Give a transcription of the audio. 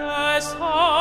the sun.